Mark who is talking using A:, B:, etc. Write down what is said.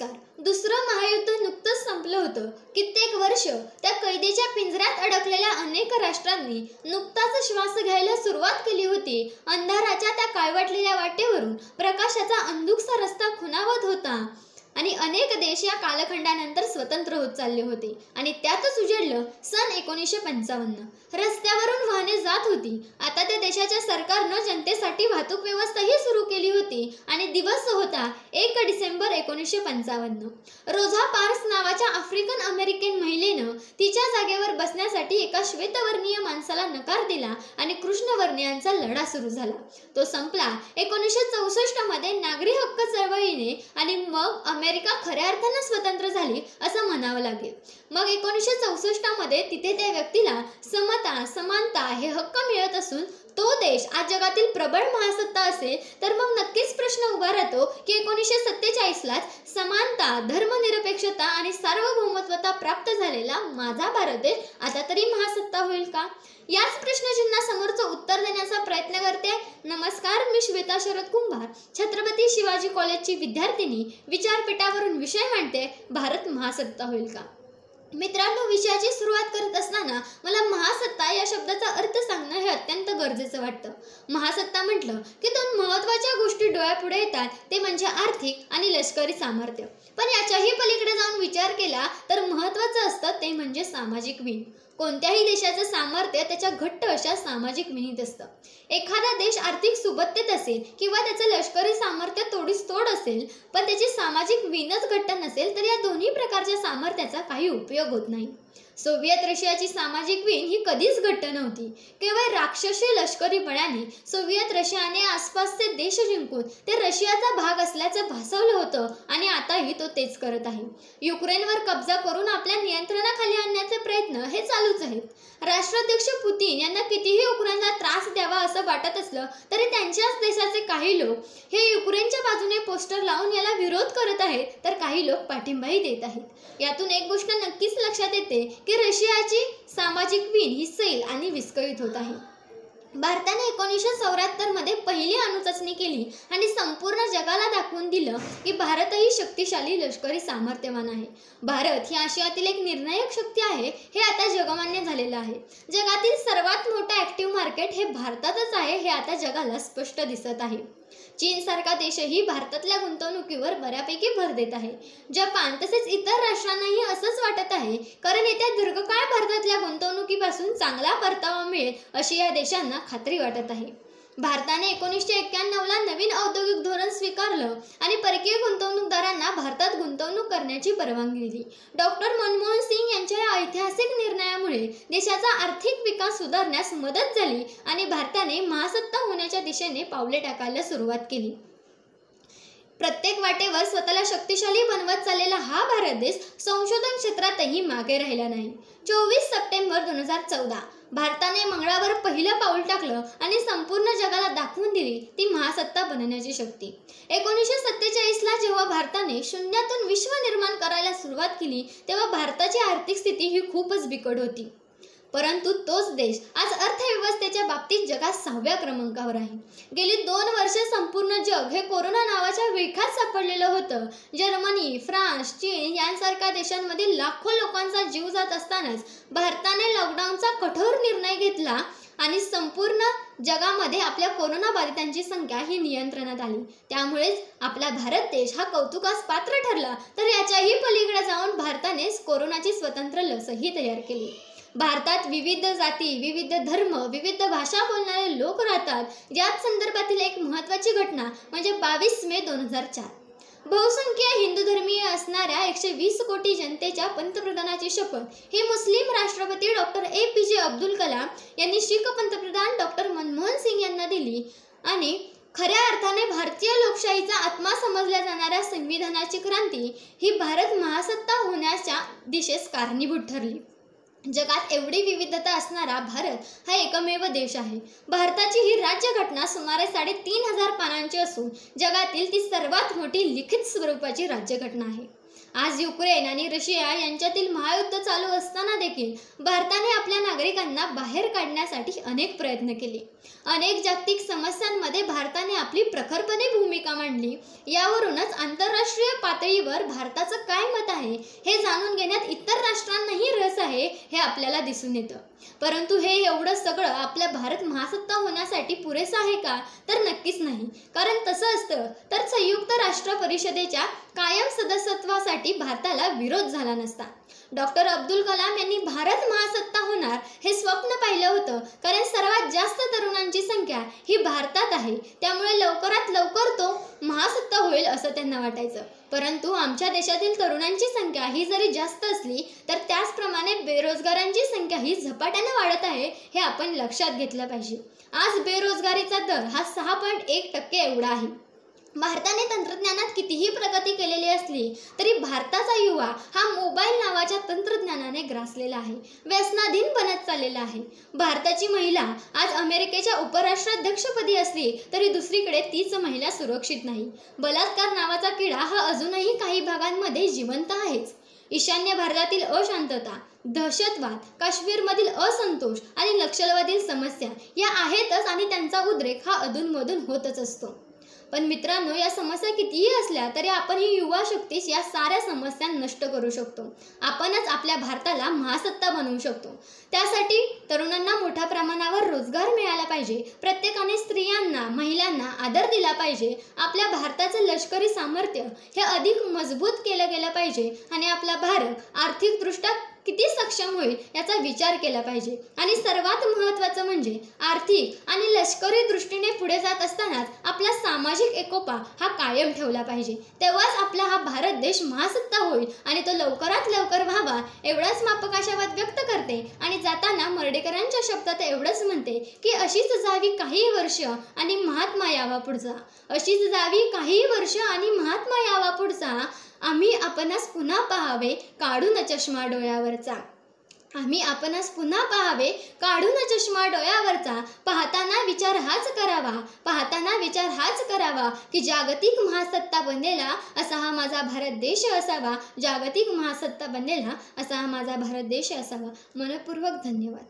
A: नमस्कार. दुसरं महायुद्ध नुकतंच संपलं होतं. कित्येक वर्ष त्या कैदेच्या पिंजऱ्यात अडकलेल्या अनेक राष्ट्रांनी नुकताच श्वास घ्यायला सुरुवात केली होती. अंधाराच्या त्या काळवटलेल्या वाटेवरून प्रकाशाचा अंधुकसा रस्ता खुणावत होता. आणि अनेक देश या कालखंडानंतर स्वतंत्र होत चालले होते. आणि त्यातच उजेडलं सन एकोणीसशे पंचावन्न. रस्त्यावरून वाहने जात होती. देशाच्या सरकारनं जनतेसाठी वाहतूक व्यवस्थाही सुरू केली होती आणि दिवस होता एक डिसेंबर एकोणीसशे पंचावन्न. रोझा पार्स नावाच्या आफ्रिकन अमेरिकन महिलेनं तिच्या जागेवर बसण्यासाठी एका श्वेतवर्णीय माणसाला नकार दिला आणि कृष्णवर्णीयांचा लढा सुरू झाला. तो संपला एकोणीसशे चौसष्टमध्ये नागरी हक्क चळवळीने आणि मग अमेरिका खऱ्या अर्थानं स्वतंत्र झाली असं म्हणावं लागेल. मग एकोणीसशे चौसष्टमध्ये तिथे त्या व्यक्तीला समता समानता हे हक्क मिळत असून तो देश आज जगातील प्रबळ महासत्ता असेल तर मग नक्कीच प्रश्न उभा राहतो की एकोणीसशे सत्तेचाळीसलाच समानता धर्मनिरपेक्षता आणि सार्वभौमत्वता प्राप्त झालेला माझा भारत देश आता तरी महासत्ता होईल का? याच प्रश्नचिन्हासमोरचं उत्तर देण्याचा प्रयत्न करते. नमस्कार मी श्वेता शरद कुंभार छत्रपती शिवाजी कॉलेजची विद्यार्थिनी. विचारपीठावरून विषय मांडते भारत महासत्ता होईल का? मित्रांनो विषयाची सुरुवात करत असताना मला महासत्ता या शब्दाचा अर्थ सांगणं हे अत्यंत गरजेचं वाटतं. महासत्ता म्हटलं की दोन महत्त्वाच्या गोष्टी डोळ्यापुढे येतात ते म्हणजे आर्थिक आणि लष्करी सामर्थ्य. पण याच्याही पलीकडे जाऊन विचार महत्त्वाचं असतं ते म्हणजे सामाजिक विण कोणत्याही देशाचं सामर्थ्य त्याच्या घट्ट अशा सामाजिक विनीत असतं. एखादा देश आर्थिक सुबत्तेत असेल किंवा त्याचं लष्करी सामर्थ्य तोडीस तोड असेल पण त्याची सामाजिक विणच घट्ट नसेल तर या दोन्ही प्रकारच्या सामर्थ्याचा काही उपयोग होत नाही. सोव्हिएत रशियाची सामाजिक विण ही कधीच घट्ट नव्हती. केवळ राक्षसी लष्करी बळाने सोव्हिएत रशियाने आसपासचे देश जिंकून ते रशियाचा भाग असल्याचं भासवलं होतं आणि आताही तो तेच करत आहे. युक्रेनवर कब्जा करून आपल्या नियंत्रणाखाली आणण्याचे प्रयत्न हे चालूच आहेत. राष्ट्राध्यक्ष पुतीन यांना कितीही युक्रेनला त्रास द्यावा असं वाटत असलं तरी त्यांच्याच देशाचे काही लोक हे युक्रेनच्या बाजूने पोस्टर लावून याला विरोध करत आहेत तर काही लोक पाठिंबाही देत आहेत. यातून एक गोष्ट नक्कीच लक्षात येते की रशियाची सामाजिक विण ही सैल आणि विस्कळीत होत आहे. भारताने एकोणीसशे चौऱ्याहत्तरमध्ये पहिली अणुचाचणी केली आणि संपूर्ण जगाला दाखवून दिलं की भारतही शक्तिशाली लष्करी सामर्थ्यवान आहे. भारत ही आशियातील एक निर्णायक शक्ती आहे हे आता जगमान्य झालेलं आहे. जगातील सर्वात मोठं ॲक्टिव्ह मार्केट हे भारतातच आहे हे आता जगाला स्पष्ट दिसत आहे. चीनसारखा देशही भारतातल्या गुंतवणुकीवर बऱ्यापैकी भर देत आहे. जपान तसेच इतर राष्ट्रांनाही असंच वाटत आहे कारण येत्या दीर्घकाळ भारतातल्या गुंतवणुकीपासून चांगला परतावा मिळेल अशी या देशांना खात्री वाटत आहे. भारताने एकोणीसशे एक्क्याण्णवला नवीन औद्योगिक धोरण स्वीकारलं आणि परकीय गुंतवणूकदारांना भारतात गुंतवणूक करण्याची परवानगी दिली. डॉक्टर मनमोहन सिंग यांच्या या ऐतिहासिक निर्णयामुळे देशाचा आर्थिक विकास सुधारण्यास मदत झाली आणि भारताने महासत्ता होण्याच्या दिशेने पावले टाकायला सुरुवात केली. प्रत्येक वाटेवर स्वतःला शक्तिशाली बनवत चाललेला हा भारत देश संशोधन क्षेत्रातही मागे राहिला नाही. चोवीस सप्टेंबर दोन हजार चौदा भारताने मंगळावर पहिलं पाऊल टाकलं आणि दिली ती महासत्ता बनण्याची शक्ती. एकोणीसशे सत्तेचाळीसला जेव्हा भारताने शून्यातून विश्व निर्माण करायला सुरुवात केली तेव्हा भारताची आर्थिक स्थिती ही खूपच बिकट होती. परंतु तोच देश आज अर्थव्यवस्थेच्या बाबतीत जगात सहाव्या क्रमांकावर आहे. गेली दोन वर्ष संपूर्ण जग हे कोरोना नावाच्या विळखात सापडलेलं होतं. जर्मनी फ्रान्स चीन यांसारख्या देशांमध्ये लाखो लोकांचा जीव जात असतानाच भारताने लॉकडाऊनचा कठोर निर्णय घेतला आणि संपूर्ण जगामध्ये आपल्या कोरोना बाधितांची संख्या ही नियंत्रणात आली. त्यामुळेच आपला भारत देश हा कौतुकास पात्र ठरला. तर याच्याही पलीकडे जाऊन भारताने कोरोनाची स्वतंत्र लसही तयार केली. भारतात विविध जाती विविध धर्म विविध भाषा बोलणारे लोक राहतात. याच संदर्भातील एक महत्त्वाची घटना म्हणजे बावीस मे दोन हजार चार. बहुसंख्य हिंदू धर्मीय असणाऱ्या एकशे वीस कोटी जनतेच्या पंतप्रधानाची शपथ. ही मुस्लिम राष्ट्रपती डॉक्टर ए पी जे अब्दुल कलाम यांनी शीख पंतप्रधान डॉक्टर मनमोहन सिंग यांना दिली. आणि खऱ्या अर्थाने भारतीय लोकशाहीचा आत्मा समजल्या जाणाऱ्या संविधानाची क्रांती ही भारत महासत्ता होण्याच्या दिशेस कारणीभूत ठरली. जगात एवढी विविधता असणारा भारत हा एकमेव देश आहे. भारताची ही राज्यघटना सुमारे साडेतीन हजार पानांची असून जगातील ती सर्वात मोठी लिखित स्वरूपाची राज्यघटना आहे. आज युक्रेन आणि रशिया यांच्यातील महायुद्ध चालू असताना देखील भारताने आपल्या नागरिकांना बाहेर काढण्यासाठी अनेक प्रयत्न केले. अनेक जागतिक समस्यांमध्ये भारताने आपली प्रखरपणे भूमिका मांडली. यावरूनच आंतरराष्ट्रीय पातळीवर भारताचं काय मत आहे हे जाणून घेण्यात इतर राष्ट्रांनाही रस आहे हे आपल्याला दिसून येतं. परंतु हे एवढं सगळं आपल्या भारत महासत्ता होण्यासाठी पुरेसं आहे का? तर नक्कीच नाही. कारण तसं असतं तर संयुक्त राष्ट्र परिषदेच्या कायम सदस्यत्वासाठी भारताला विरोध झाला नसता. डॉक्टर अब्दुल कलाम यांनी भारत महासत्ता होणार हे स्वप्न पाहिलं होतं कारण सर्वात जास्त तरुणांची संख्या ही भारतात आहे. त्यामुळे लवकरात लवकर तो महासत्ता होईल असं त्यांना वाटायचं. परंतु आमच्या देशातील तरुणांची संख्या ही जरी जास्त असली तर त्याचप्रमाणे बेरोजगारांची संख्या ही झपाट्याने वाढत आहे हे आपण लक्षात घेतलं पाहिजे. आज बेरोजगारीचा दर हा सहा पॉईंट एक टक्के एवढा आहे. भारताने तंत्रज्ञानात कितीही प्रगती केलेली असली तरी भारताचा युवा हा मोबाईल नावाच्या तंत्रज्ञानाने ग्रासलेला आहे. व्यसनाधीन बनत चाललेला आहे. भारताची महिला आज अमेरिकेच्या उपराष्ट्राध्यक्षपदी असली तरी दुसरीकडे तीच महिला सुरक्षित नाही. बलात्कार नावाचा किडा हा अजूनही काही भागांमध्ये जिवंत आहेच. ईशान्य भारतातील अशांतता दहशतवाद काश्मीरमधील असंतोष आणि नक्षलवादी समस्या या आहेतच आणि त्यांचा उद्रेक हा अधूनमधून होतच असतो. पण मित्रांनो या समस्या कितीही असल्या तरी आपण ही युवा शक्तीस या साऱ्या समस्या नष्ट करू शकतो. आपणच आपल्या भारताला महासत्ता बनवू शकतो. त्यासाठी तरुणांना मोठ्या प्रमाणावर रोजगार मिळाला पाहिजे. प्रत्येकाने स्त्रियांना महिलांना आदर दिला पाहिजे. आपल्या भारताचं लष्करी सामर्थ्य हे अधिक मजबूत केलं गेलं पाहिजे. आणि आपला भारत आर्थिकदृष्ट्या किती सक्षम होईल याचा विचार केला पाहिजे. आणि सर्वात महत्त्वाचं म्हणजे आर्थिक आणि लष्करी दृष्टीने पुढे जात असतानाच आपला सामाजिक एकोपा हा कायम ठेवला पाहिजे. तेव्हाच आपला हा भारत देश महासत्ता होईल आणि तो लवकरात लवकर व्हावा एवढाच मापक आशावाद व्यक्त करते. आणि जाताना मर्डेकरांच्या शब्दात एवढंच म्हणते की अशीच जावी काही वर्ष आणि महात्मा यावा पुढचा. अशीच जावी काही वर्ष आणि महात्मा यावा पुढचा. आम्ही आपणास पुन्हा पाहावे काढून चष्मा डोळ्यावरचा. आम्ही आपणास पुन्हा पाहावे काढून चष्मा डोळ्यावरचा. पाहताना विचार हाच करावा पाहताना विचार हाच करावा की जागतिक महासत्ता बनलेला असा हा माझा भारत देश असावा. जागतिक महासत्ता बनलेला असा हा माझा भारत देश असावा. मनपूर्वक धन्यवाद.